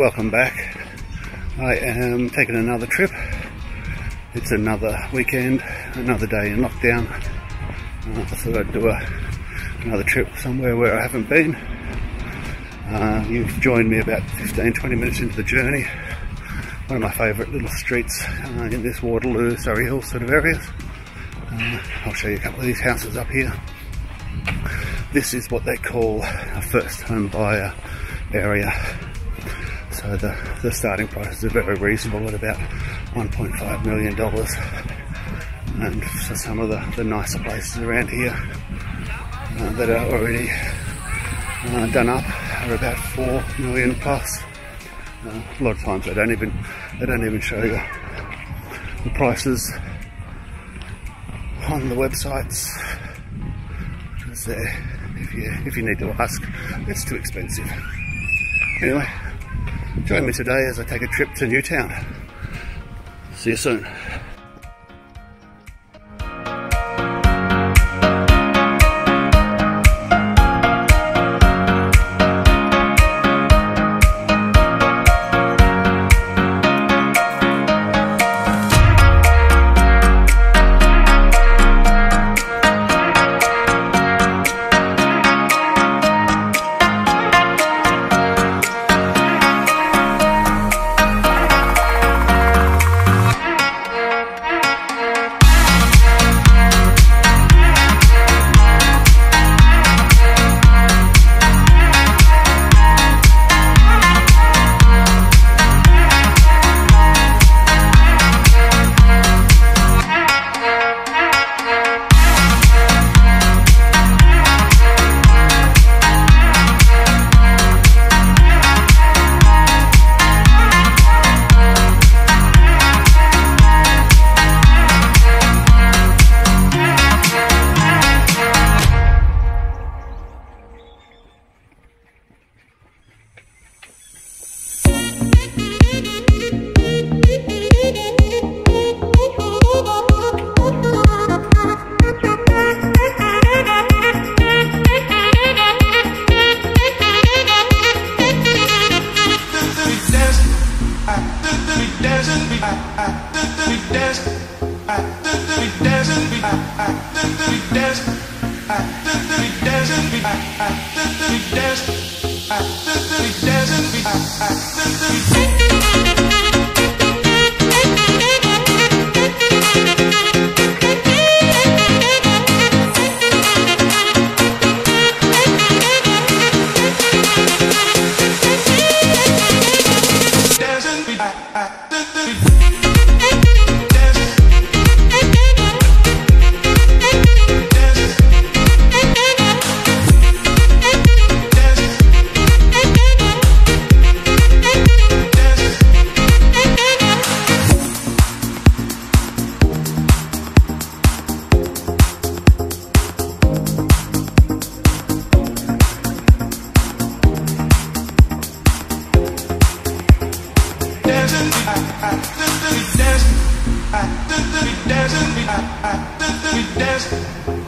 welcome back. I am taking another trip. It's another weekend, another day in lockdown. Uh, I thought I'd do a, another trip somewhere where I haven't been. Uh, you've joined me about 15 20 minutes into the journey. One of my favourite little streets uh, in this Waterloo, Surry Hills sort of areas. Uh, I'll show you a couple of these houses up here. This is what they call a first home buyer area so the, the starting prices are very reasonable at about $1.5 million. And for some of the, the nicer places around here uh, that are already uh, done up are about 4 million plus. Uh, a lot of times they don't even they don't even show you the prices on the websites because if you if you need to ask it's too expensive anyway Join me today as I take a trip to Newtown. See you soon.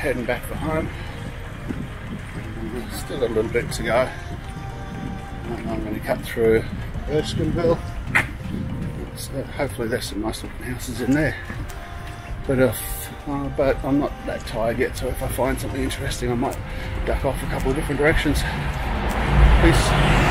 heading back for home. Uh, still a little bit to go. Uh, I'm going to cut through Erskineville. So hopefully there's some nice looking houses in there. But if, uh, but I'm not that tired yet, so if I find something interesting, I might duck off a couple of different directions. Peace.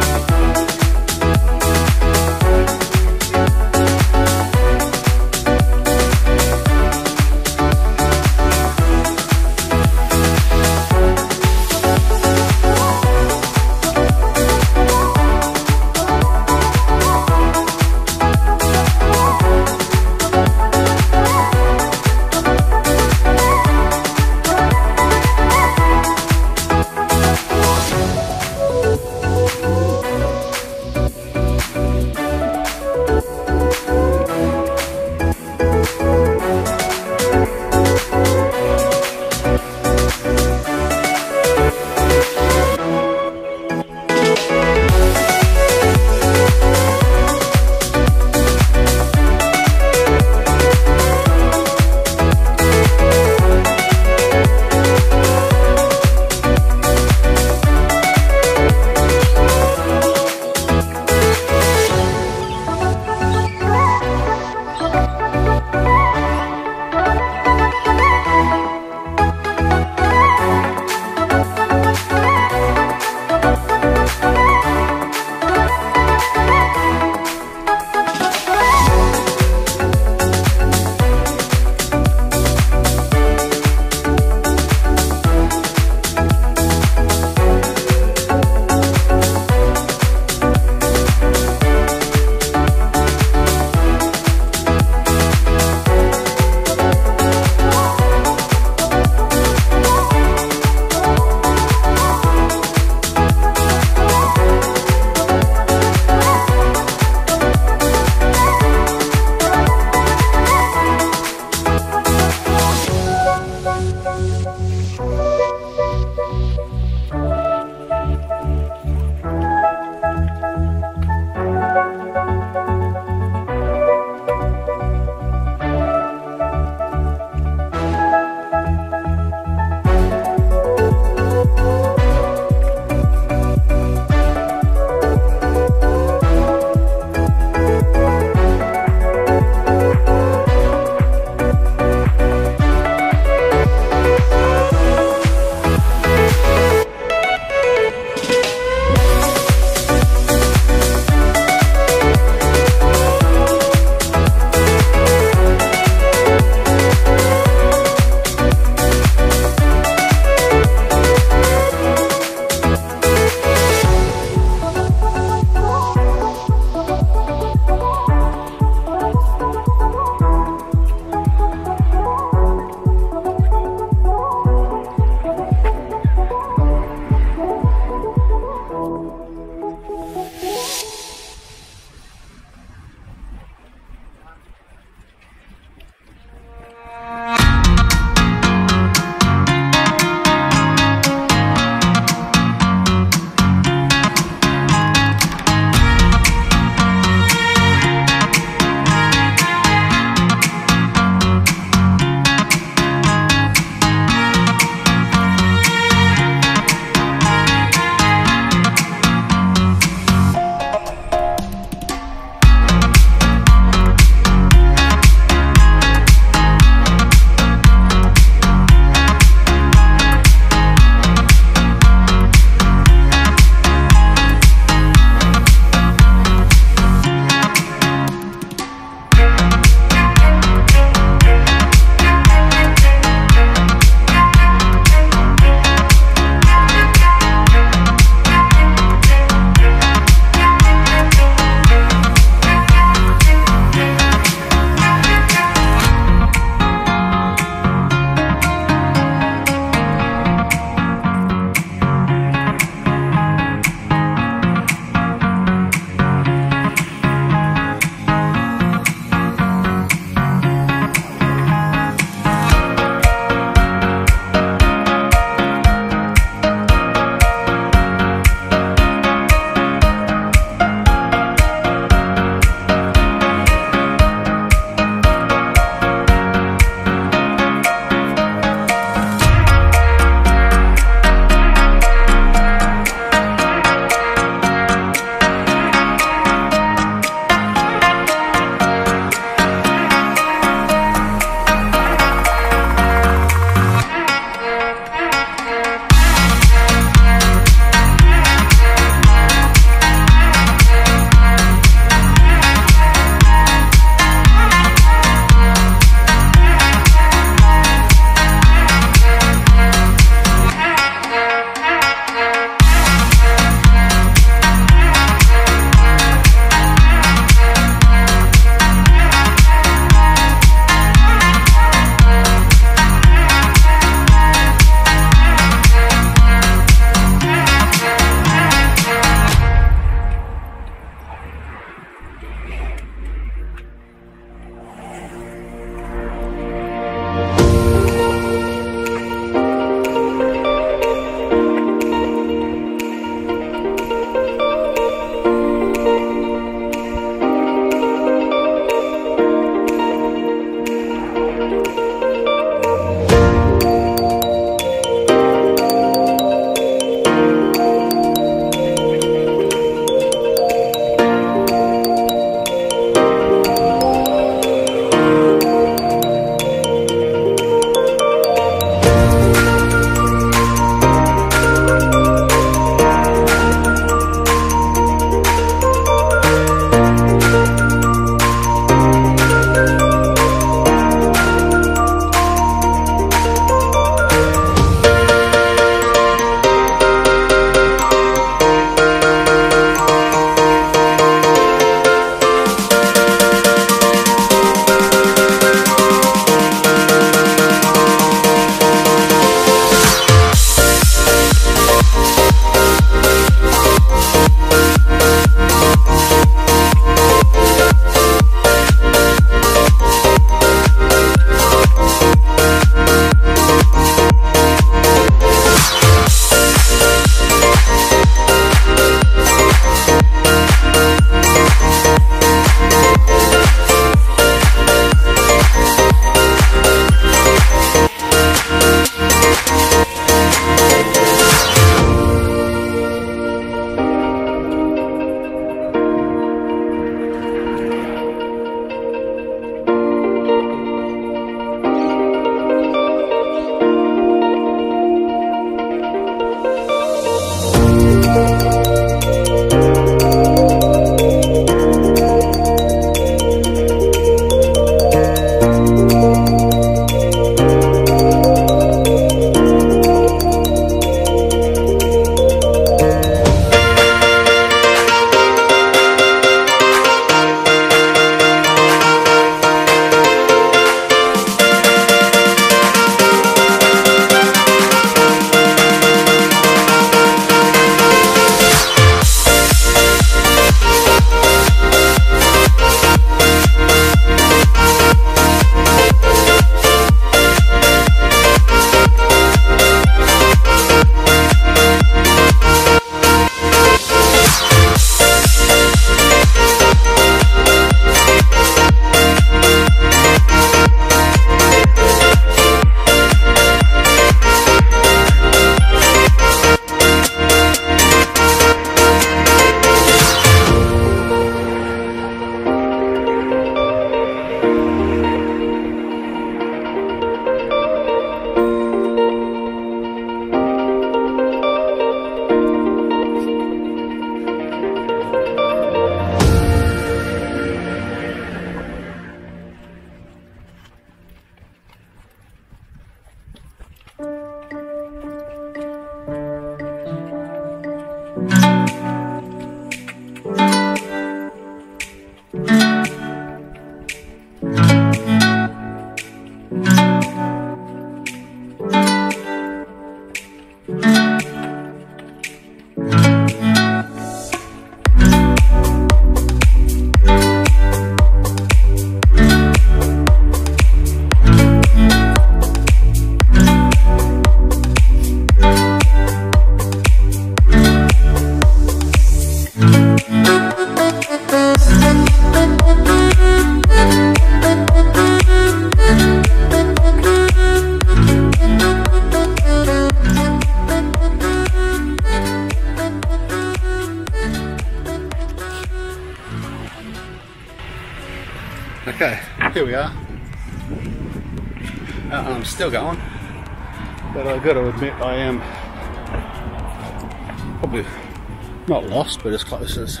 But as close as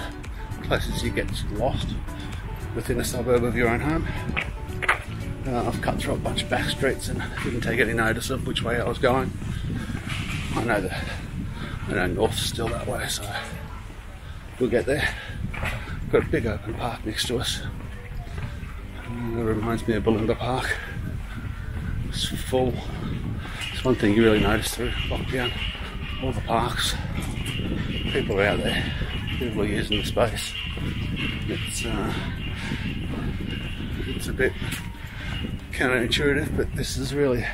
close as you get lost within a suburb of your own home. Uh, I've cut through a bunch of back streets and didn't take any notice of which way I was going. I know that I know north's still that way, so we'll get there. Got a big open park next to us. Uh, it reminds me of Bulimba Park. It's full. It's one thing you really notice through lockdown. All the parks, people are out there. People are using the space. It's uh, it's a bit counterintuitive, but this is really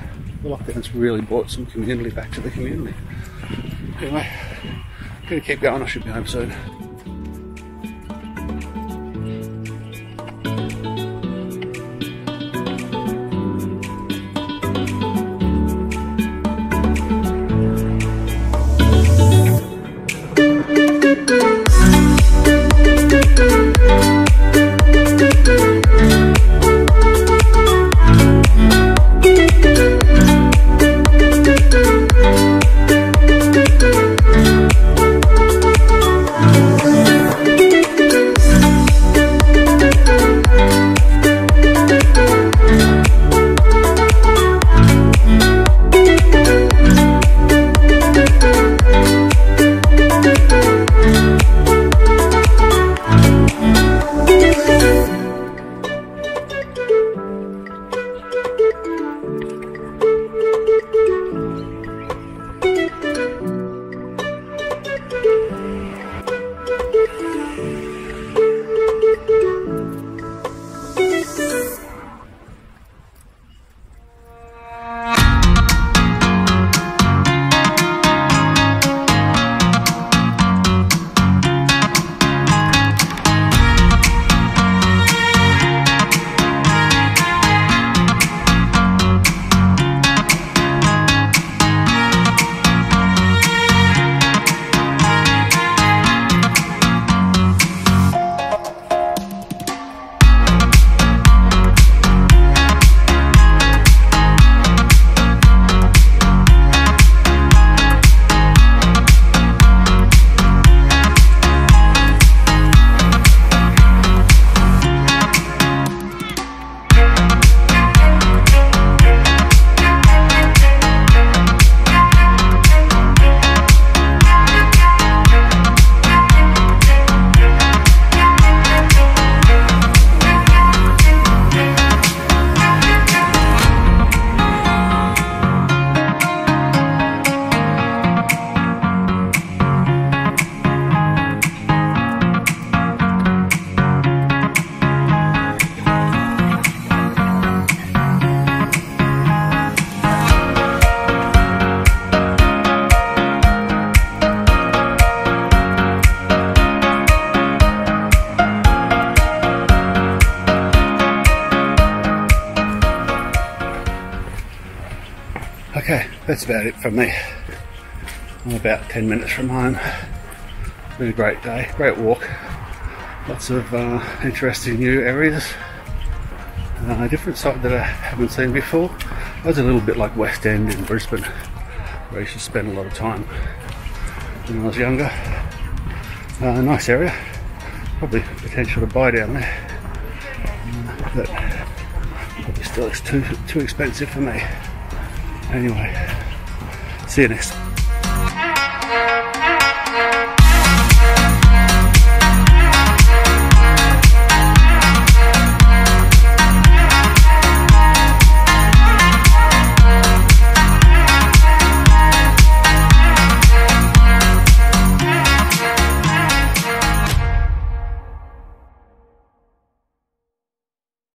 the lockdown's really brought some community back to the community. Anyway, I'm gonna keep going. I should be home soon. That's about it for me. I'm about 10 minutes from home. Been a great day, great walk. Lots of uh, interesting new areas. Uh, a different site that I haven't seen before. It was a little bit like West End in Brisbane, where I used to spend a lot of time when I was younger. Uh, nice area. Probably potential to buy down there. But probably still it's too too expensive for me. Anyway, see you next.